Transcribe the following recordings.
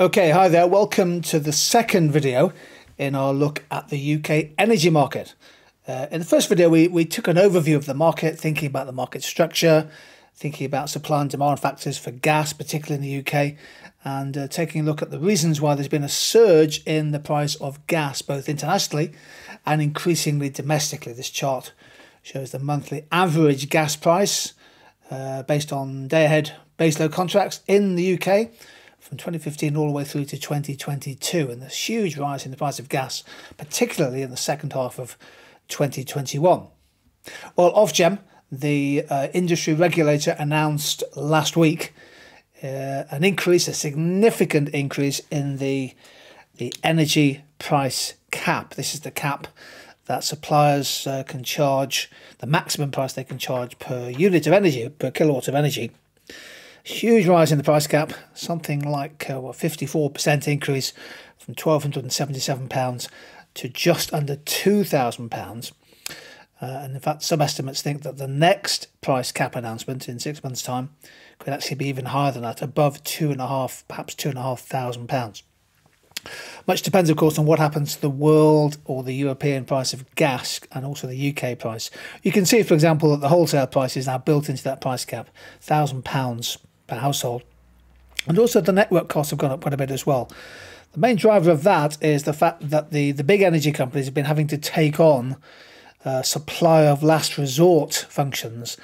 Okay, hi there. Welcome to the second video in our look at the UK energy market. Uh, in the first video, we, we took an overview of the market, thinking about the market structure, thinking about supply and demand factors for gas, particularly in the UK, and uh, taking a look at the reasons why there's been a surge in the price of gas, both internationally and increasingly domestically. This chart shows the monthly average gas price uh, based on day ahead baseload contracts in the UK from 2015 all the way through to 2022, and this huge rise in the price of gas, particularly in the second half of 2021. Well, Ofgem, the uh, industry regulator, announced last week uh, an increase, a significant increase in the the energy price cap. This is the cap that suppliers uh, can charge, the maximum price they can charge per unit of energy, per kilowatt of energy Huge rise in the price cap, something like a 54% increase from £1,277 to just under £2,000. Uh, and in fact, some estimates think that the next price cap announcement in six months' time could actually be even higher than that, above two and a half, perhaps two and a half thousand pounds. Much depends, of course, on what happens to the world or the European price of gas and also the UK price. You can see, for example, that the wholesale price is now built into that price cap, thousand pounds per household. And also the network costs have gone up quite a bit as well. The main driver of that is the fact that the, the big energy companies have been having to take on uh, supply of last resort functions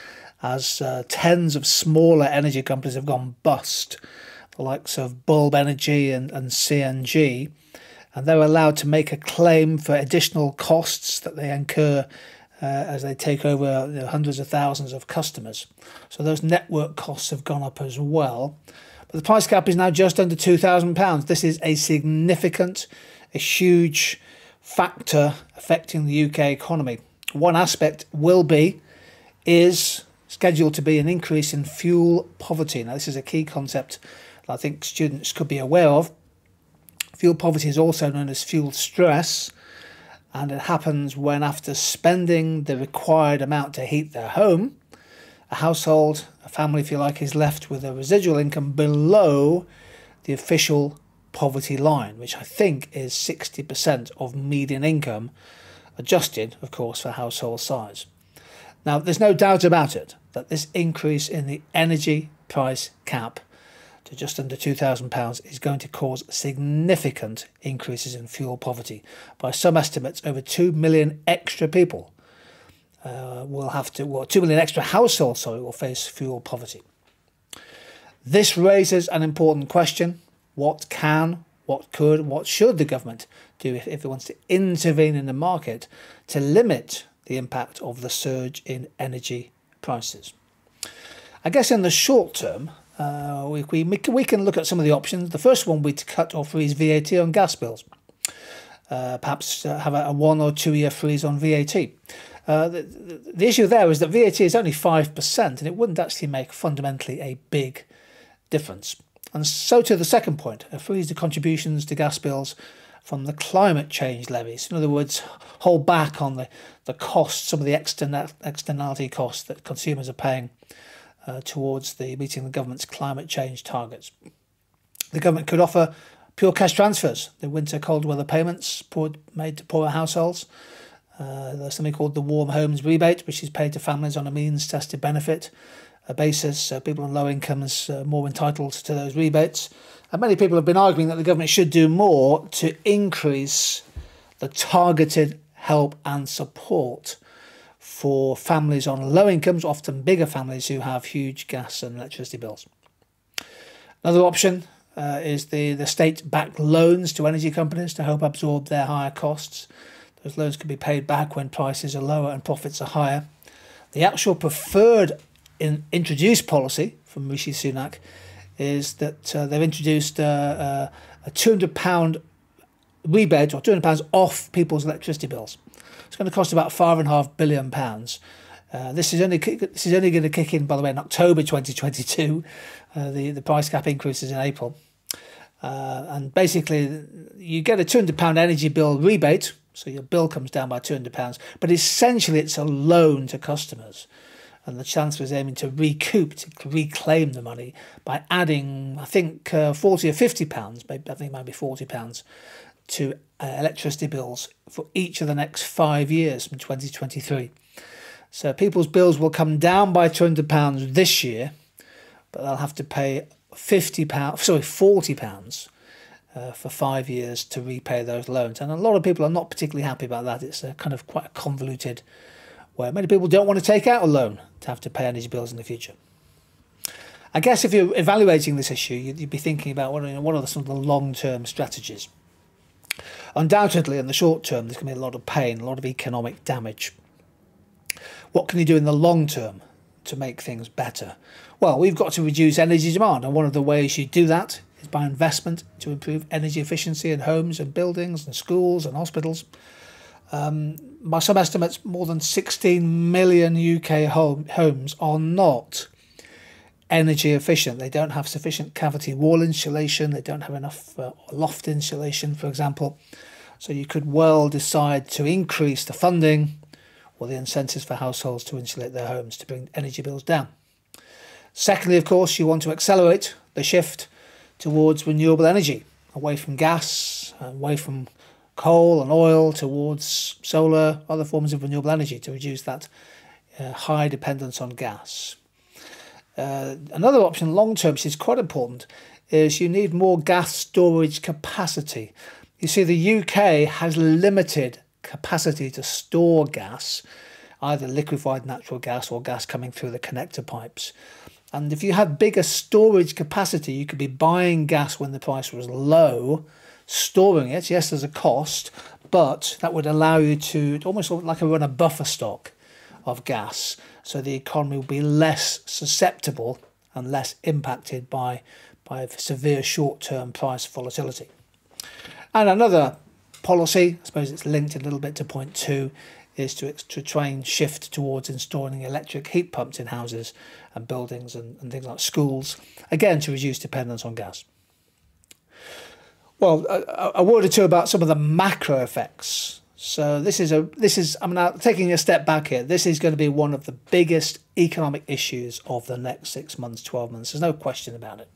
as uh, tens of smaller energy companies have gone bust, the likes of Bulb Energy and, and CNG, and they're allowed to make a claim for additional costs that they incur uh, as they take over you know, hundreds of thousands of customers. So those network costs have gone up as well. But the price cap is now just under £2,000. This is a significant, a huge factor affecting the UK economy. One aspect will be, is scheduled to be an increase in fuel poverty. Now, this is a key concept that I think students could be aware of. Fuel poverty is also known as fuel stress and it happens when, after spending the required amount to heat their home, a household, a family, if you like, is left with a residual income below the official poverty line, which I think is 60% of median income, adjusted, of course, for household size. Now, there's no doubt about it that this increase in the energy price cap to just under £2,000 is going to cause significant increases in fuel poverty. By some estimates, over 2 million extra people uh, will have to, well, 2 million extra households, sorry, will face fuel poverty. This raises an important question. What can, what could, what should the government do if, if it wants to intervene in the market to limit the impact of the surge in energy prices? I guess in the short term, uh, we, we, we can look at some of the options. The first one be cut off is VAT on gas bills. Uh, perhaps uh, have a, a, one or two year freeze on VAT. Uh, the, the, the, issue there is that VAT is only 5% and it wouldn't actually make fundamentally a big difference. And so to the second point, a freeze the contributions to gas bills from the climate change levies. In other words, hold back on the, the costs, some of the external, externality costs that consumers are paying uh, towards the meeting the government's climate change targets. The government could offer pure cash transfers, the winter cold weather payments made to poorer households. Uh, there's something called the Warm Homes Rebate, which is paid to families on a means tested benefit basis. So people on low incomes are more entitled to those rebates. And many people have been arguing that the government should do more to increase the targeted help and support for families on low incomes, often bigger families who have huge gas and electricity bills. Another option uh, is the, the state backed loans to energy companies to help absorb their higher costs. Those loans can be paid back when prices are lower and profits are higher. The actual preferred in, introduced policy from Rishi Sunak is that uh, they've introduced uh, uh a £200 rebate or £200 off people's electricity bills. It's going to cost about five and a half billion pounds. Uh, this is only this is only going to kick in, by the way, in October 2022. Uh, the the price cap increases in April, uh, and basically you get a 200 pound energy bill rebate, so your bill comes down by 200 pounds. But essentially, it's a loan to customers. and the Chancellor is aiming to recoup, to reclaim the money by adding, I think, uh, 40 or 50 pounds, maybe, I think it might be 40 pounds, to uh, electricity bills for each of the next five years from 2023. So people's bills will come down by £200 this year, but they'll have to pay £50, sorry, £40 uh, for five years to repay those loans. And a lot of people are not particularly happy about that. It's a kind of quite a convoluted where many people don't want to take out a loan to have to pay energy bills in the future. I guess if you're evaluating this issue, you'd, be thinking about what are, what are some of the long-term strategies. Undoubtedly, in the short term, there's going to be a lot of pain, a lot of economic damage. What can you do in the long term to make things better? Well, we've got to reduce energy demand, and one of the ways you do that is by investment to improve energy efficiency in homes and buildings and schools and hospitals. Um, by some estimates, more than 16 million UK home, homes are not energy efficient. They don't have sufficient cavity wall insulation, they don't have enough uh, loft insulation, for example. So you could well decide to increase the funding or the incentives for households to insulate their homes to bring energy bills down. Secondly, of course, you want to accelerate the shift towards renewable energy, away from gas, away from coal and oil, towards solar, other forms of renewable energy to reduce that uh, high dependence on gas. Uh, another option, long term, which is quite important, is you need more gas storage capacity. You see, the UK has limited capacity to store gas, either liquefied natural gas or gas coming through the connector pipes. And if you had bigger storage capacity, you could be buying gas when the price was low, storing it. Yes, there's a cost, but that would allow you to almost like run a buffer stock of gas so the economy will be less susceptible and less impacted by, by severe short-term price volatility. And another policy, I suppose it's linked a little bit to point two, is to, to try and shift towards installing electric heat pumps in houses and buildings and, and things like schools, again to reduce dependence on gas. Well, a, a word or two about some of the macro effects so this is a this is I'm now taking a step back here. This is going to be one of the biggest economic issues of the next six months, twelve months. There's no question about it.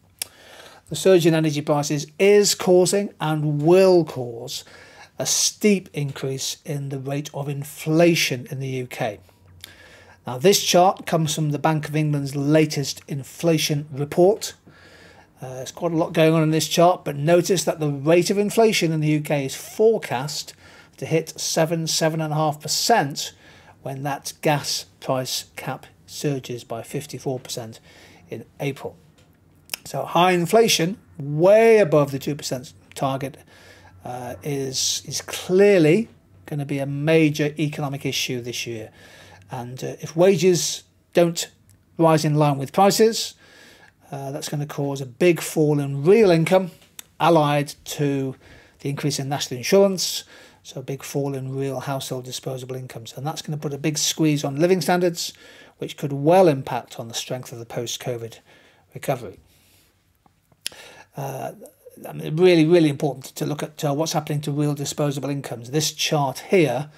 The surge in energy prices is causing and will cause a steep increase in the rate of inflation in the UK. Now, this chart comes from the Bank of England's latest inflation report. Uh, there's quite a lot going on in this chart, but notice that the rate of inflation in the UK is forecast to hit 7 7.5% when that gas price cap surges by 54% in April. So high inflation, way above the 2% target, uh, is, is clearly going to be a major economic issue this year. And uh, if wages don't rise in line with prices, uh, that's going to cause a big fall in real income, allied to the increase in national insurance, so a big fall in real household disposable incomes. And that's going to put a big squeeze on living standards, which could well impact on the strength of the post-COVID recovery. Uh, I mean, really, really important to look at uh, what's happening to real disposable incomes. This chart here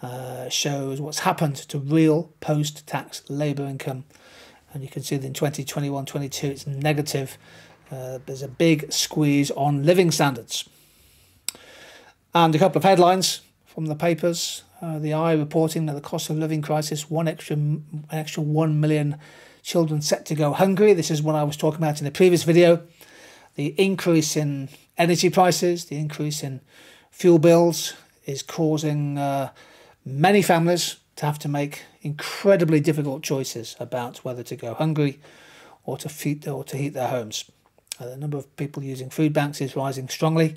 uh, shows what's happened to real post-tax labour income. And you can see that in 2021-22 it's negative. Uh, there's a big squeeze on living standards. And a couple of headlines from the papers. Uh, the Eye reporting that the cost of living crisis, one extra, an extra 1 million children set to go hungry. This is what I was talking about in the previous video. The increase in energy prices, the increase in fuel bills is causing uh, many families to have to make incredibly difficult choices about whether to go hungry or to feed or to heat their homes. Uh, the number of people using food banks is rising strongly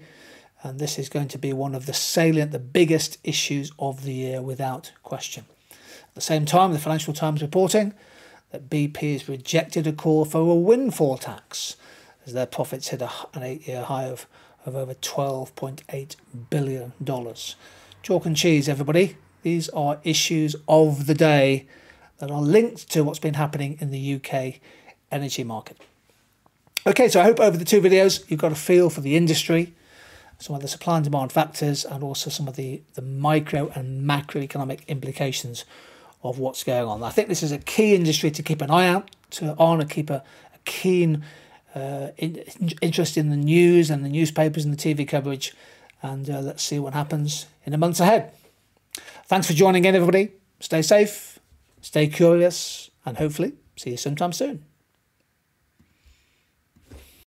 and this is going to be one of the salient, the biggest issues of the year without question. At the same time, the Financial Times reporting that BP has rejected a call for a windfall tax as their profits hit an eight-year high of, of over $12.8 billion. Chalk and cheese, everybody. These are issues of the day that are linked to what's been happening in the UK energy market. Okay, so I hope over the two videos you've got a feel for the industry, some of the supply and demand factors, and also some of the, the micro and macroeconomic implications of what's going on. I think this is a key industry to keep an eye out to on and keep a, a keen uh, in, interest in the news and the newspapers and the TV coverage. And uh, let's see what happens in the months ahead. Thanks for joining in, everybody. Stay safe, stay curious, and hopefully see you sometime soon.